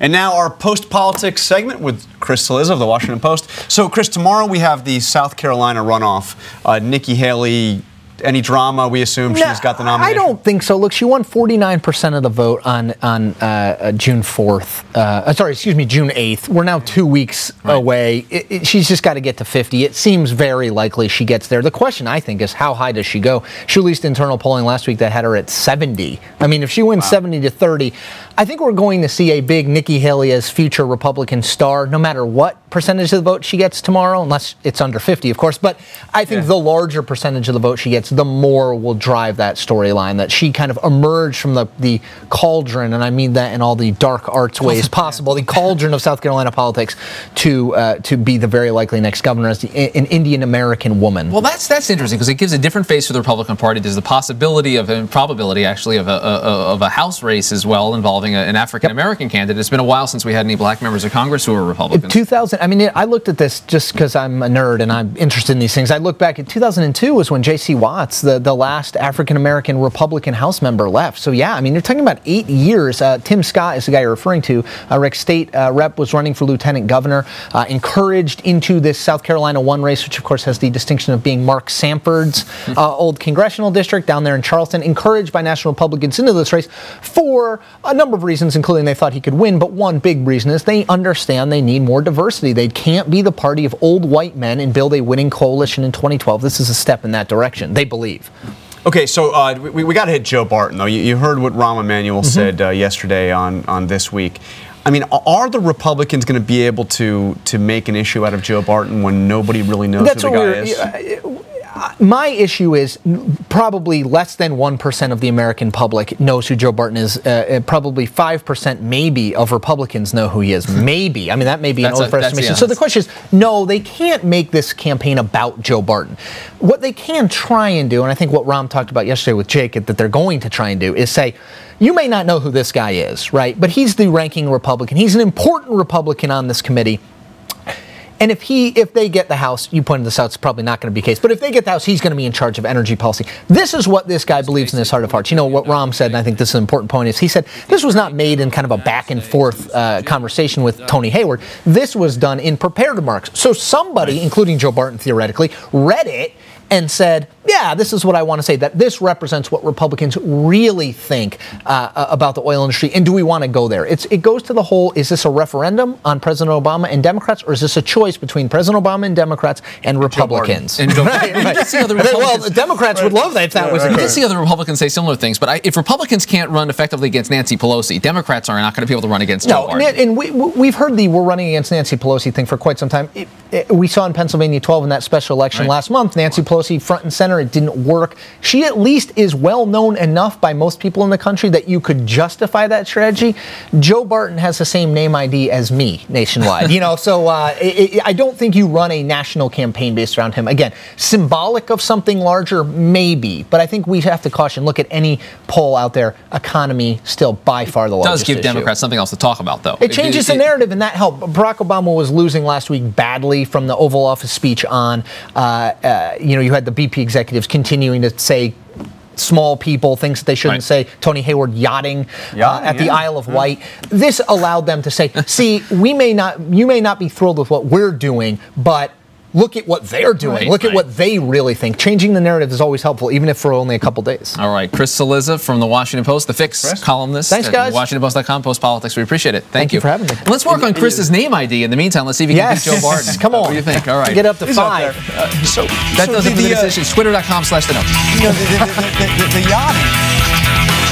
And now our post-politics segment with Chris Cillizza of the Washington Post. So, Chris, tomorrow we have the South Carolina runoff. Uh, Nikki Haley any drama? We assume no, she's got the nomination. I don't think so. Look, she won 49% of the vote on on uh, uh June 4th. Uh, uh, sorry, excuse me, June 8th. We're now two weeks right. away. It, it, she's just got to get to 50. It seems very likely she gets there. The question, I think, is how high does she go? She released internal polling last week that had her at 70. I mean, if she wins wow. 70 to 30, I think we're going to see a big Nikki Haley as future Republican star, no matter what percentage of the vote she gets tomorrow, unless it's under 50, of course. But I think yeah. the larger percentage of the vote she gets, the more will drive that storyline that she kind of emerged from the, the cauldron, and I mean that in all the dark arts ways possible, the cauldron of South Carolina politics, to uh, to be the very likely next governor as the, an Indian American woman. Well, that's that's interesting because it gives a different face to the Republican Party. There's the possibility of a probability actually of a, a of a House race as well involving a, an African American yep. candidate. It's been a while since we had any black members of Congress who were Republicans. 2000. I mean, I looked at this just because I'm a nerd and I'm interested in these things. I look back at 2002 was when J.C. Watts, the, the last African American Republican House member, left. So, yeah, I mean, you're talking about eight years. Uh, Tim Scott is the guy you're referring to. Uh, Rick State uh, rep was running for lieutenant governor, uh, encouraged into this South Carolina 1 race, which, of course, has the distinction of being Mark Sanford's uh, old congressional district down there in Charleston, encouraged by national Republicans into this race for a number of reasons, including they thought he could win. But one big reason is they understand they need more diversity. They can't be the party of old white men and build a winning coalition in 2012. This is a step in that direction, they believe. Okay, so uh, we, we got to hit Joe Barton, though. You, you heard what Rahm Emanuel mm-hmm. said uh, yesterday on, on This Week. I mean, are the Republicans going to be able to to make an issue out of Joe Barton when nobody really knows That's who the guy is? Uh, my issue is probably less than 1% of the American public knows who Joe Barton is. Uh, uh probably 5% maybe of Republicans know who he is. Maybe. I mean, that may be an overestimation. So the question is no, they can't make this campaign about Joe Barton. What they can try and do, and I think what Rahm talked about yesterday with Jake, that they're going to try and do, is say, you may not know who this guy is, right? But he's the ranking Republican. He's an important Republican on this committee. And if he, if they get the House, you pointed this out, it's probably not going to be the case. But if they get the House, he's going to be in charge of energy policy. This is what this guy believes in his heart of hearts. You know what Rahm said, and I think this is an important point. Is he said this was not made in kind of a back and forth uh, conversation with Tony Hayward. This was done in prepared remarks. So somebody, including Joe Barton theoretically, read it and said, yeah, this is what I want to say, that this represents what Republicans really think uh, uh, about the oil industry, and do we want to go there? It's, it goes to the whole is this a referendum on President Obama and Democrats, or is this a choice between President Obama and Democrats and Republicans? And Joe right, right. well, the Democrats would love that if that yeah, was right, You did see other Republicans say similar things, but I, if Republicans can't run effectively against Nancy Pelosi, Democrats are not going to be able to run against no, Joe Biden. And we, we've heard the we're running against Nancy Pelosi thing for quite some time. It, it, we saw in Pennsylvania 12 in that special election last month, Nancy Pelosi front and center. It didn't work. She at least is well known enough by most people in the country that you could justify that strategy. Joe Barton has the same name ID as me nationwide. you know, so uh, it, it, I don't think you run a national campaign based around him. Again, symbolic of something larger, maybe, but I think we have to caution. Look at any poll out there. Economy still by far the largest. It does give issue. Democrats something else to talk about, though. It changes the narrative, and that helped. Barack Obama was losing last week badly from the Oval Office speech on. Uh, uh, you know, you had the BP executives continuing to say small people, things that they shouldn't right. say. Tony Hayward yachting uh, at yeah. the Isle of Wight. This allowed them to say, "See, we may not, you may not be thrilled with what we're doing, but." Look at what they're doing. Right, look right. at what they really think. Changing the narrative is always helpful, even if for only a couple days. All right, Chris Cillizza from the Washington Post, the Fix Chris. columnist. Thanks, guys. WashingtonPost.com, Post Politics. We appreciate it. Thank, Thank you. you. for having me. Let's work on Chris's name ID in the meantime. Let's see if he yes. can beat Joe Barton. Come on. What do you think? All right. Get up to He's five. Uh, so that so does it for the, the decision. Uh, Twitter.com slash the note. You know, the, the, the, the, the yachting